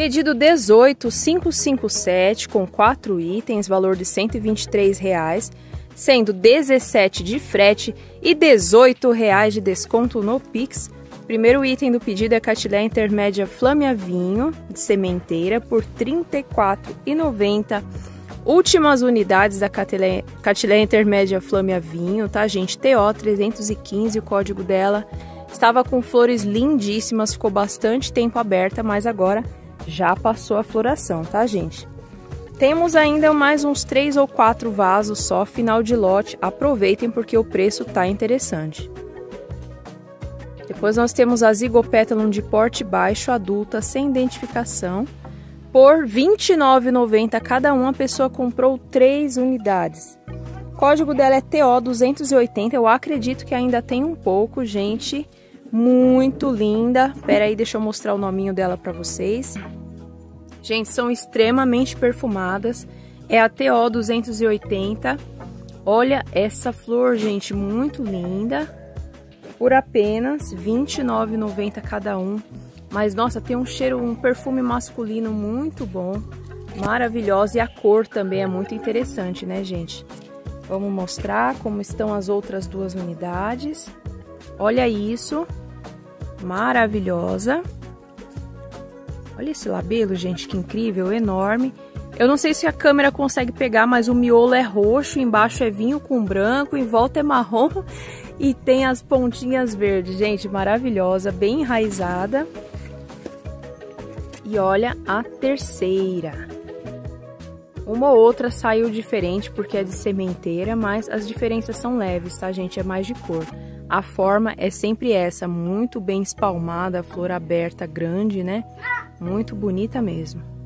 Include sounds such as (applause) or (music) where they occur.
Pedido 18557 com 4 itens, valor de 123 reais, sendo 17 de frete e 18 reais de desconto no Pix. Primeiro item do pedido é catilé intermédia Flâmia Vinho de sementeira por R$ 34,90. Últimas unidades da catilé, catilé intermédia Flâmia Vinho, tá gente? TO 315, o código dela. Estava com flores lindíssimas, ficou bastante tempo aberta, mas agora já passou a floração, tá, gente? Temos ainda mais uns três ou quatro vasos só, final de lote. Aproveitem porque o preço tá interessante. Depois nós temos a Zigopétalon de porte baixo, adulta, sem identificação. Por R$ 29,90 cada uma, a pessoa comprou três unidades. O código dela é TO280, eu acredito que ainda tem um pouco, gente. Muito linda. Pera aí, deixa eu mostrar o nominho dela para vocês. Gente, são extremamente perfumadas. É a TO 280. Olha essa flor, gente, muito linda. Por apenas R$ 29,90 cada um. Mas, nossa, tem um cheiro, um perfume masculino muito bom. Maravilhosa. E a cor também é muito interessante, né, gente? Vamos mostrar como estão as outras duas unidades. Olha isso. Maravilhosa. Olha esse labelo, gente, que incrível, enorme. Eu não sei se a câmera consegue pegar, mas o miolo é roxo, embaixo é vinho com branco, em volta é marrom (laughs) e tem as pontinhas verdes. Gente, maravilhosa, bem enraizada. E olha a terceira. Uma ou outra saiu diferente porque é de sementeira, mas as diferenças são leves, tá, gente? É mais de cor. A forma é sempre essa, muito bem espalmada, flor aberta, grande, né? Muito bonita mesmo.